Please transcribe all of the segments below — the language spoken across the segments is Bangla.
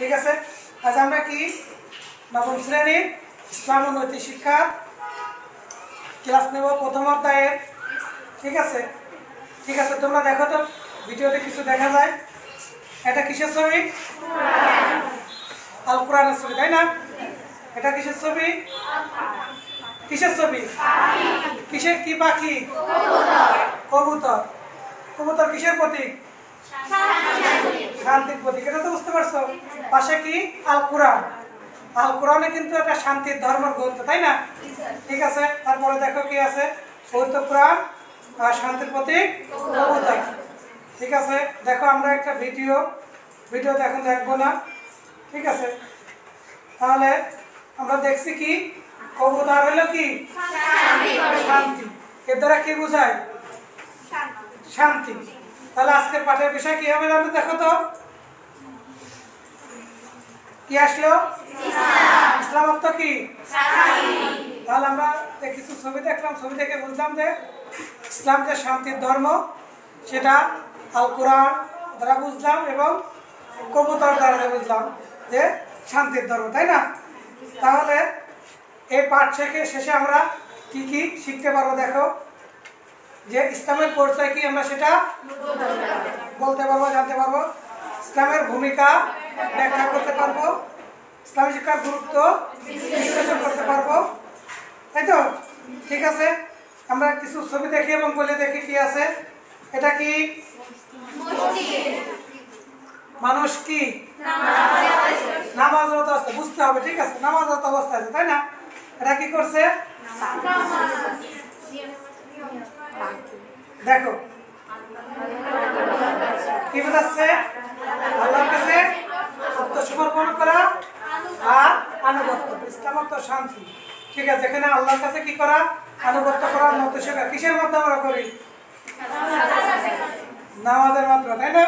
ঠিক আছে? আজ আমরা কি? নবম শ্রেণির ইসলাম নৈতিক শিক্ষা ক্লাস নেব প্রথম অধ্যায়ের ঠিক আছে? ঠিক আছে তোমরা দেখো তো ভিডিওতে কিছু দেখা যায়। এটা কিসের ছবি? আল কোরআনের ছবি তাই না? এটা কিসের ছবি? কিসের ছবি? কিসের কি পাখি? কবুতর। কবুতর কিসের প্রতীক। শান্তির প্রতীক এটা তো বুঝতে পারছ? পাশে কি? আল কোরআন আল কোরআনে কিন্তু একটা শান্তির ধর্মের গ্রন্থ তাই না? ঠিক আছে। তারপরে দেখো কি আছে? পবিত্র কোরআন আর শান্তির প্রতীক কবুতর ঠিক আছে। দেখো আমরা একটা ভিডিও ভিডিও এখন দেখব না। ঠিক আছে। তাহলে আমরা দেখছি কি? কবুতর হলো কি? শান্তি। এর দ্বারা কি বোঝায়? শান্তি। তাহলে আজকের পাঠের বিষয় কি হবে জানতে দেখো তো। কি আসলো? ইসলাম অর্থ কি? তাহলে আমরা কিছু ছবি দেখলাম, ছবি দেখে বুঝলাম যে ইসলাম যে শান্তির ধর্ম, সেটা আল কোরআন দ্বারা বুঝলাম এবং কবুতর দ্বারা বুঝলাম যে শান্তির ধর্ম, তাই না? তাহলে এই পাঠ শেখে শেষে আমরা কি কি শিখতে পারব দেখো। যে ইসলামের পরিচয় কি আমরা সেটা বলতে পারব, জানতে পারব। ইসলামের ভূমিকা ব্যাখ্যা করতে পারব? ইসলামী শিক্ষার গুরুত্ব বিশ্লেষণ করতে পারব? তাই তো? ঠিক আছে। আমরা কিছু ছবি দেখি এবং বলে দেখি কি আছে। এটা কি? মানুষ কি? নামাজরত আছে, বুঝতে হবে, ঠিক আছে। নামাজরত অবস্থা আছে, তাই না? এটা কি করছে? দেখো। কি বোঝাচ্ছে? আল্লাহর কাছে আত্মসমর্পণ করা আর আনুগত্য ইসলাম অর্থ শান্তি। ঠিক আছে, এখানে আল্লাহর কাছে কি করা? আনুগত্য করা, মত শেখা কিসের মাধ্যমে আমরা করি? নামাজের মাধ্যমে, তাই না?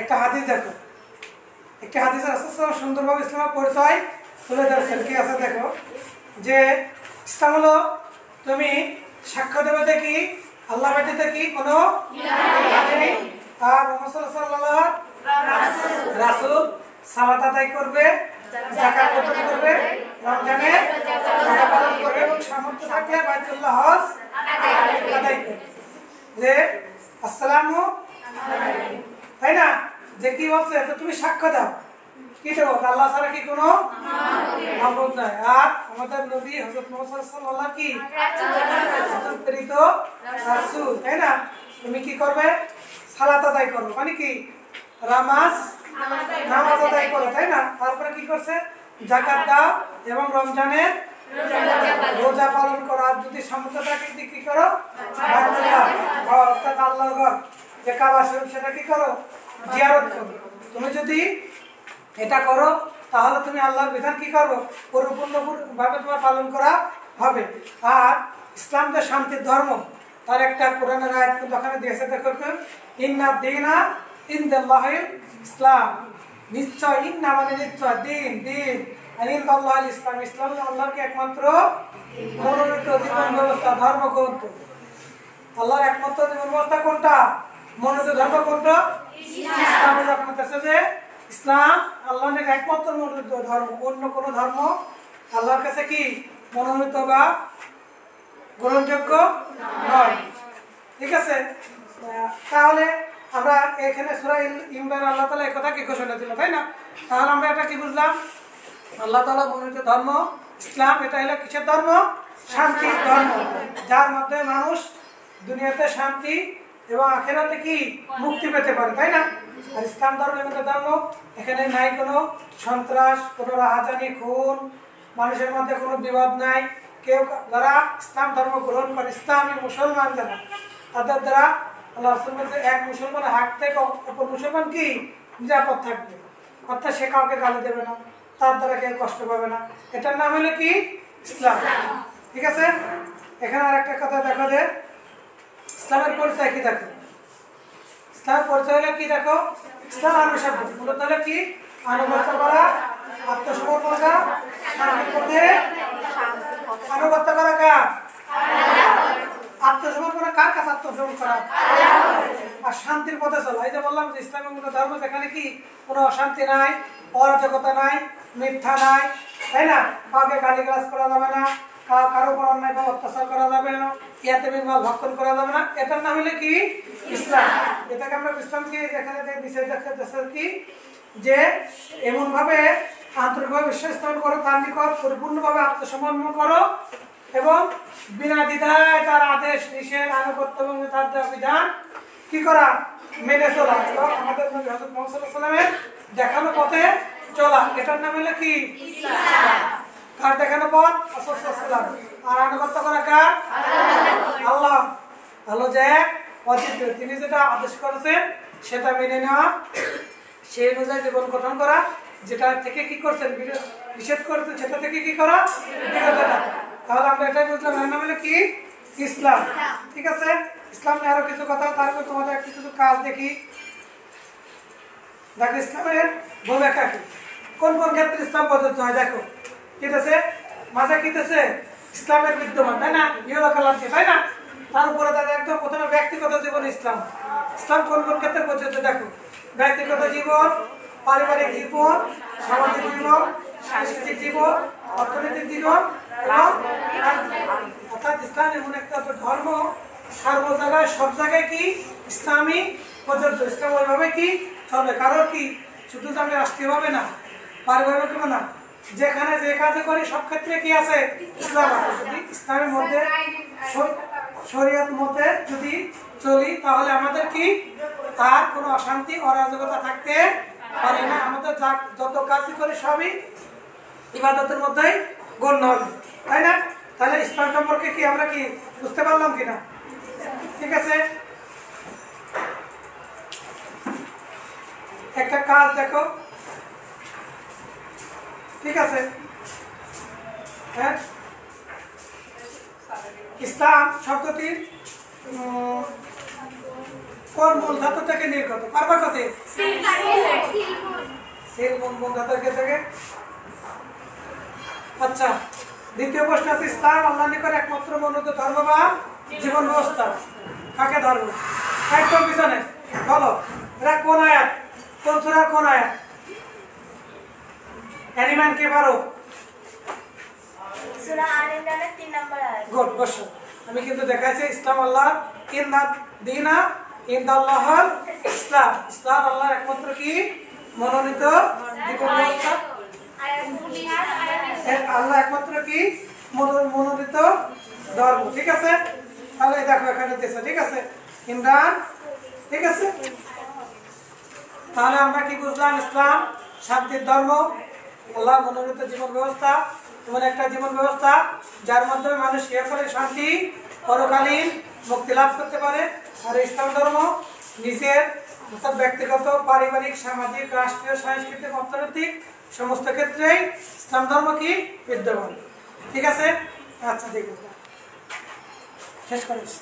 একটা হাদিস দেখো। একটা হাদিস আছে সুন্দরভাবে ইসলামের পরিচয় তুলে ধরেছেন। কি আছে দেখো? যে ইসলাম হলো, তুমি সাক্ষ্য দেবে দেখি আল্লাহ ব্যতীত কি কোনো? নেই। আর মোহাম্মদ সাল্লাল্লাহু রাসূল সালাত আদায় করবে যাকাত প্রদান করবে রমজানে রোজা পালন করবে এবং সামর্থ্য থাকলে বাইতুল্লাহ হজ আদায় করবে। যে আসসালামু তাই না? যে কি বলছে তো তুমি সাক্ষ্য দাও। কি দেবো? আল্লাহ ছাড়া কি কোনো মাহবুব নাই। আর আমাদের নবী হযরত মুহাম্মদ সাল্লাল্লাহু কি? প্রেরিত রাসূল। তাই না? তুমি কি করবে? সালাত আদায় করবে মানে কি? নামাজ নামাজ আদায় করো। তাই না? তারপরে কি করছে? জাকাত দাও এবং রমজানের রোজা পালন করো। আর যদি যদি কি করো? ঘর, অর্থাৎ আল্লাহর ঘর। যে কাবা শরীফ সেটা কি করো? জিয়ারত করো। তুমি যদি এটা করো তাহলে তুমি আল্লাহর বিধান কি করব পরিপূর্ণভাবে তোমার পালন করা হবে। আর ইসলাম যে শান্তির ধর্ম। তার একটা কোরআনের আয়াত কিন্তু ওখানে দিয়েছে দেখো ইন্না দিনা ইন্দাল্লাহিল ইসলাম। নিশ্চয়, ইন্না মানে নিশ্চয়, দিন দিন। আর ইন্দাল্লাহ ইসলাম। ইসলাম হলো আল্লাহর একমাত্র মনোনীত জীবন ব্যবস্থা, ধর্ম গ্রন্থ। আল্লাহর একমাত্র জীবন ব্যবস্থা কোনটা? মনোনীত ধর্ম কোনটা? ইসলাম। আপনার যে, ইসলাম আল্লাহর একমাত্র মনোনীত ধর্ম, অন্য কোনো ধর্ম। আল্লাহর কাছে কি? মনোনীত বা গ্রহণযোগ্য? ঠিক আছে? তাহলে আমরা এখানে সুরা ইমরান আল্লাহ তালা কথা কি ঘোষণা দিল, তাই না? তাহলে আমরা এটা কি বুঝলাম? আল্লাহ তালা মনোনীত ধর্ম, ইসলাম, এটা হলো কিসের ধর্ম? শান্তির ধর্ম। যার মাধ্যমে মানুষ দুনিয়াতে শান্তি এবং আখেরাতে কি? মুক্তি পেতে পারে, তাই না? আর ইসলাম ধর্ম এমন ধর্ম, এখানে নাই কোনো সন্ত্রাস, কোনো রাহাজানি, খুন, মানুষের মধ্যে কোনো বিবাদ নাই। কেউ যারা ইসলাম ধর্ম গ্রহণ করে, ইসলামী মুসলমান যারা তাদের দ্বারা আল্লাহ এক মুসলমানের হাত থেকে অপর মুসলমান কি? নিরাপদ থাকবে। অর্থাৎ সে কাউকে গালি দেবে না, তার দ্বারা কেউ কষ্ট পাবে না। এটার নাম হলো কি? ইসলাম। ঠিক আছে? এখানে আর একটা কথা দেখো যে, ইসলামের পরিচয় কি দেখো? ইসলামের পরিচয় হলো কি দেখো? ইসলাম আনুষাব্য মূলত হলো কি? আনুগত্য করা, আত্মসমর্পণ করা আনুগত্য করা কার আত্মসমর্পণ কার কাছে আত্মসমর্পণ করা? আর শান্তির পথে চলা। এই যে বললাম যে ইসলামের মূল ধর্ম যেখানে কি? কোনো অশান্তি নাই, অরাজকতা নাই, মিথ্যা নাই, তাই না? কাউকে গালিগালাজ করা যাবে না কারও উপর অন্যায় অত্যাচার করা যাবে না, ইয়াতে মাল ভক্ষণ করা যাবে না। এটার নাম হলে কি? ইসলাম। এটাকে আমরা ইসলামকে এখানে বিষয় দেখাতেছে কি? যে এমন ভাবে আন্তরিকভাবে বিশ্বাস স্থাপন করো তার নিকট পরিপূর্ণভাবে আত্মসমর্পণ করো এবং বিনা দ্বিধায় তার আদেশ, নিষেধ, আনুগত্য এবং তার দেওয়া বিধান কি করা? মেনে চলা। আমাদের নবী হযরত মুহাম্মদ ওয়াসাল্লামের দেখানো পথে চলা। এটার নাম হলো কি? কার দেখানো পথ? রাসূলুল্লাহ আর আনুগত্য করা কার? আল্লাহ। আল্লাহ যে অদ্বিতীয় তিনি যেটা আদেশ করেছেন, সেটা মেনে নেওয়া, সেই অনুযায়ী জীবন গঠন করা। যেটা থেকে কি করছেন? নিষেধ করছেন সেটা থেকে কি করা? তাহলে আমরা এটাই বুঝলাম। এর নাম হলো কি? ইসলাম। ঠিক আছে? ইসলাম নিয়ে আরও কিছু কথা, তারপর তোমাদের কিছু কাজ দেখি। দেখো, ইসলামের ভূমিকা কি? কোন কোন ক্ষেত্রে ইসলাম প্রযোজ্য হয়? দেখো ঠিক আছে মাঝে কি আছে ইসলামের বিদ্যমান, তাই না? ইহকালামকে তাই না? তার উপরে তাদের একদম প্রথমে ব্যক্তিগত জীবন ইসলাম। ইসলাম কোন কোন ক্ষেত্রে প্রযোজ্য? দেখো, ব্যক্তিগত জীবন পারিবারিক জীবন, সামাজিক জীবন, সাংস্কৃতিক জীবন, অর্থনৈতিক জীবন, এবং অর্থাৎ ইসলাম এমন একটা ধর্ম, সর্ব জায়গায়, সব জায়গায় কি ইসলামী প্রযোজ্য? ইসলাম ওইভাবে কি চলবে কারণ কি শুধু তো আমি রাষ্ট্রীয়ভাবে না, পারিবারিক হবে না? যেখানে যে কাজে করি, সব ক্ষেত্রে কি আছে? ইসলাম যদি ইসলামের মধ্যে, শর- শরীয়ত মতে যদি চলি, তাহলে আমাদের কি? তার কোনো অশান্তি, অরাজকতা থাকতে পারে না। আমাদের যা- যত কাজই করি সবই ইবাদতের মধ্যেই গণ্য। হবে তাই না? তাহলে ইসলাম সম্পর্কে কি আমরা কি বুঝতে পারলাম কিনা ঠিক আছে? একটা কাজ দেখো। ঠিক আছে? হ্যাঁ? ইসলাম শব্দটির কোন মূল ধাতু থেকে নির্গত পারবা কতে? সেল কোন মূল ধাতু থেকে? আচ্ছা দ্বিতীয় প্রশ্ন আছে ইসলাম আল্লাহ নিকট একমাত্র মনোনীত ধর্ম বা জীবন ব্যবস্থা। কাকে ধর্ম? একদম পিছনে। বলো এরা কোন আয়াত? কোন সুরা কোন আয়াত? অ্যানিম্যান কে পারো? সূরা আল ইমরানের 3 নম্বর আয়াত। গুড বসো। আমি কিন্তু দেখাচ্ছি ইসলাম আল্লাহ ইন্না দিনা ইন্দাল্লাহল ইসলাম। ইসলাম আল্লাহ একমাত্র কি? মনোনীত জীবন ব্যবস্থা আল্লাহ একমাত্র কি? মনো- মনোনীত ধর্ম। ঠিক আছে? তাহলে দেখো এখানে দিয়েছে, ঠিক আছে? ইমরান, ঠিক আছে? তাহলে আমরা কি বুঝলাম? ইসলাম, শান্তির ধর্ম আল্লাহ মনোনীত জীবন ব্যবস্থা, এমন একটা জীবন ব্যবস্থা, যার মাধ্যমে মানুষ ইহকালে শান্তি, পরকালীন মুক্তি লাভ করতে পারে। আর ইসলাম ধর্ম নিজের অর্থাৎ ব্যক্তিগত, পারিবারিক, সামাজিক, রাষ্ট্রীয়, সাংস্কৃতিক, অর্থনৈতিক সমস্ত ক্ষেত্রেই ইসলাম ধর্ম কি? বিদ্যমান। ঠিক আছে? আচ্ছা ঠিক আছে। শেষ করিস